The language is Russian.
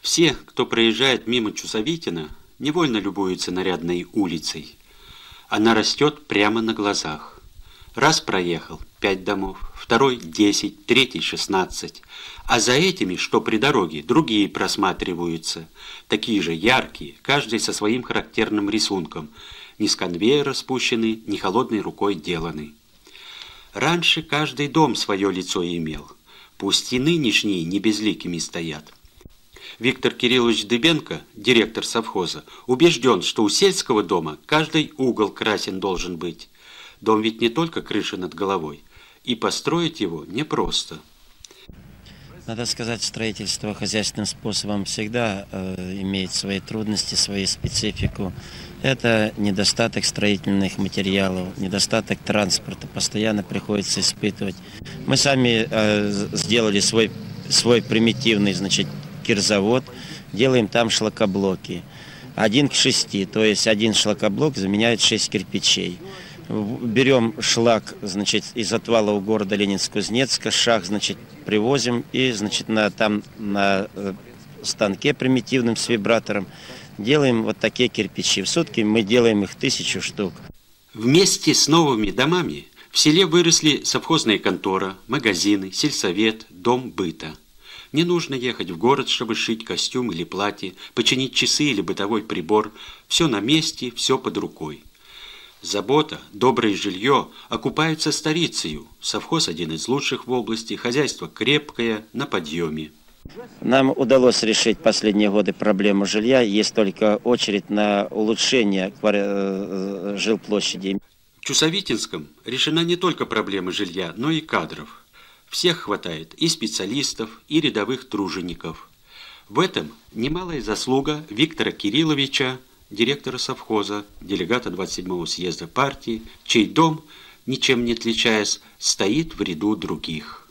Все, кто проезжает мимо Чусовитина, невольно любуются нарядной улицей. Она растет прямо на глазах. Раз проехал – пять домов, второй – десять, третий – шестнадцать. А за этими, что при дороге, другие просматриваются. Такие же яркие, каждый со своим характерным рисунком. Не с конвейера спущенный, не холодной рукой деланный. Раньше каждый дом свое лицо имел. Пусть и нынешние не безликими стоят. Виктор Кириллович Дыбенко, директор совхоза, убежден, что у сельского дома каждый угол красен должен быть. Дом ведь не только крыша над головой, и построить его непросто. Надо сказать, строительство хозяйственным способом всегда э, имеет свои трудности, свою специфику. Это недостаток строительных материалов, недостаток транспорта, постоянно приходится испытывать. Мы сами э, сделали свой, свой примитивный значит, кирзавод, делаем там шлакоблоки. Один к шести, то есть один шлакоблок заменяет шесть кирпичей берем шлак, значит, из отвала у города Ленинск-Кузнецка, шаг, значит, привозим и, значит, на, там на э, станке примитивным с вибратором делаем вот такие кирпичи. В сутки мы делаем их тысячу штук. Вместе с новыми домами в селе выросли совхозная контора, магазины, сельсовет, дом быта. Не нужно ехать в город, чтобы шить костюм или платье, починить часы или бытовой прибор. Все на месте, все под рукой. Забота, доброе жилье окупаются старицею. Совхоз один из лучших в области, хозяйство крепкое, на подъеме. Нам удалось решить последние годы проблему жилья. Есть только очередь на улучшение э, жилплощади. В Чусовитинском решена не только проблема жилья, но и кадров. Всех хватает и специалистов, и рядовых тружеников. В этом немалая заслуга Виктора Кирилловича директора совхоза, делегата 27-го съезда партии, чей дом, ничем не отличаясь, стоит в ряду других.